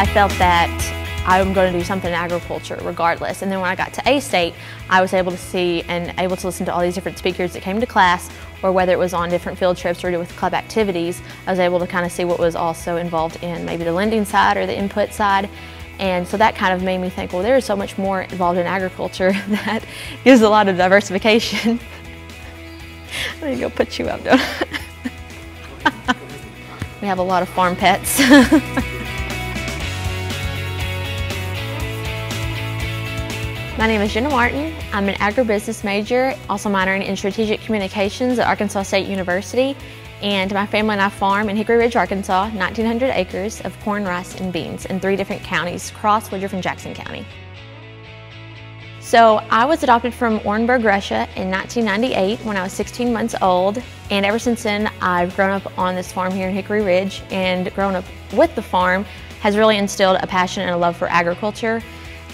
I felt that I'm going to do something in agriculture regardless. And then when I got to A-State, I was able to see and able to listen to all these different speakers that came to class or whether it was on different field trips or with club activities, I was able to kind of see what was also involved in maybe the lending side or the input side. And so that kind of made me think, well, there is so much more involved in agriculture that gives a lot of diversification. I need to go put you up, don't I? we have a lot of farm pets. My name is Jenna Martin. I'm an agribusiness major, also minoring in strategic communications at Arkansas State University. And my family and I farm in Hickory Ridge, Arkansas, 1,900 acres of corn, rice, and beans in three different counties, Cross, Woodruff, and Jackson County. So I was adopted from Orenburg, Russia in 1998 when I was 16 months old. And ever since then, I've grown up on this farm here in Hickory Ridge and grown up with the farm has really instilled a passion and a love for agriculture.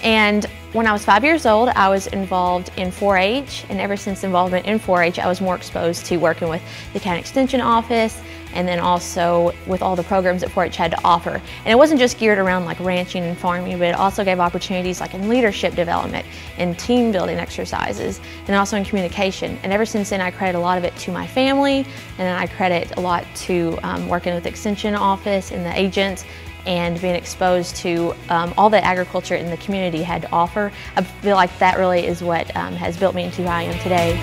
And when I was five years old, I was involved in 4-H, and ever since involvement in 4-H, I was more exposed to working with the county extension office, and then also with all the programs that 4-H had to offer. And it wasn't just geared around like ranching and farming, but it also gave opportunities like in leadership development, in team building exercises, and also in communication. And ever since then, I credit a lot of it to my family, and then I credit a lot to um, working with the extension office and the agents, and being exposed to um, all that agriculture in the community had to offer. I feel like that really is what um, has built me into who I am today.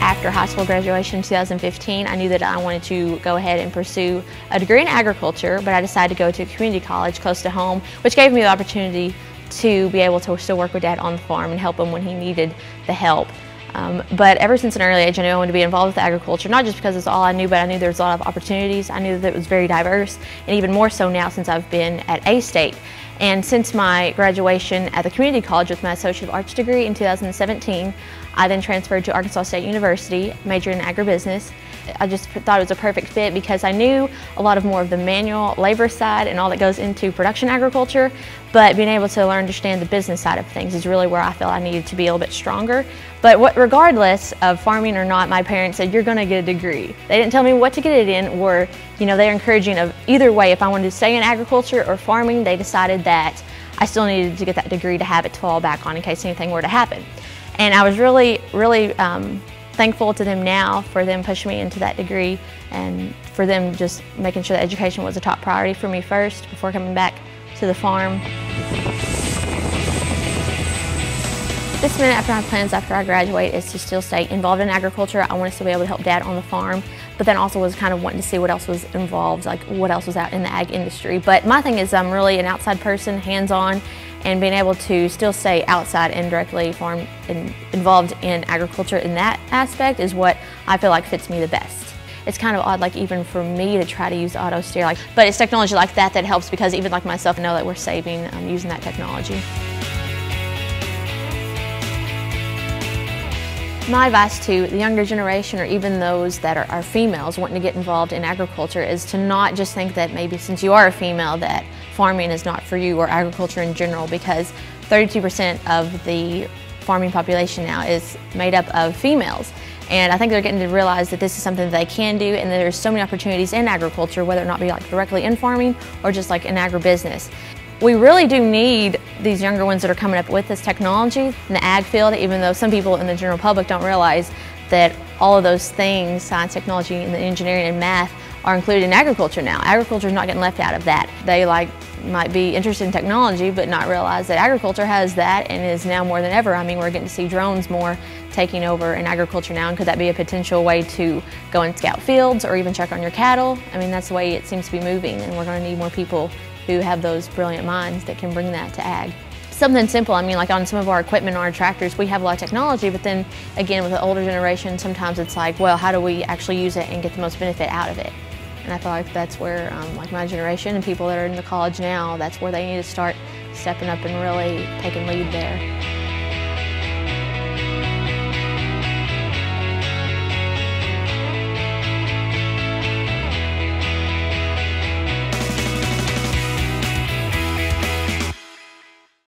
After high school graduation in 2015, I knew that I wanted to go ahead and pursue a degree in agriculture, but I decided to go to a community college close to home, which gave me the opportunity to be able to still work with Dad on the farm and help him when he needed the help. Um, but ever since an early age, I knew I wanted to be involved with agriculture, not just because it's all I knew, but I knew there was a lot of opportunities. I knew that it was very diverse, and even more so now since I've been at A-State. And since my graduation at the community college with my Associate of Arts degree in 2017, I then transferred to Arkansas State University, majoring in agribusiness. I just thought it was a perfect fit because I knew a lot of more of the manual labor side and all that goes into production agriculture, but being able to learn to understand the business side of things is really where I felt I needed to be a little bit stronger. But what, regardless of farming or not, my parents said, you're gonna get a degree. They didn't tell me what to get it in or, you know, they're encouraging of either way. If I wanted to stay in agriculture or farming, they decided that I still needed to get that degree to have it to fall back on in case anything were to happen. And I was really, really um, thankful to them now for them pushing me into that degree and for them just making sure that education was a top priority for me first before coming back to the farm. This minute after my plans after I graduate is to still stay involved in agriculture. I want to still be able to help dad on the farm, but then also was kind of wanting to see what else was involved, like what else was out in the ag industry. But my thing is I'm really an outside person, hands-on, and being able to still stay outside and directly farm and involved in agriculture in that aspect is what I feel like fits me the best. It's kind of odd, like even for me to try to use auto steer, like, but it's technology like that that helps because even like myself know that we're saving um, using that technology. My advice to the younger generation or even those that are, are, females wanting to get involved in agriculture is to not just think that maybe since you are a female that farming is not for you or agriculture in general because 32% of the farming population now is made up of females. And I think they're getting to realize that this is something that they can do and there's so many opportunities in agriculture, whether it not be like directly in farming or just like in agribusiness. We really do need these younger ones that are coming up with this technology in the ag field, even though some people in the general public don't realize that all of those things, science, technology, and the engineering and math, are included in agriculture now. Agriculture is not getting left out of that. They like might be interested in technology but not realize that agriculture has that and is now more than ever. I mean, we're getting to see drones more taking over in agriculture now and could that be a potential way to go and scout fields or even check on your cattle? I mean, that's the way it seems to be moving and we're going to need more people who have those brilliant minds that can bring that to ag. Something simple, I mean like on some of our equipment our tractors we have a lot of technology but then again with the older generation sometimes it's like well how do we actually use it and get the most benefit out of it. And I feel like that's where um, like my generation and people that are in the college now that's where they need to start stepping up and really taking lead there.